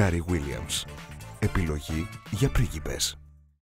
Χάρι Williams. Επιλογή για πρίγκιπες.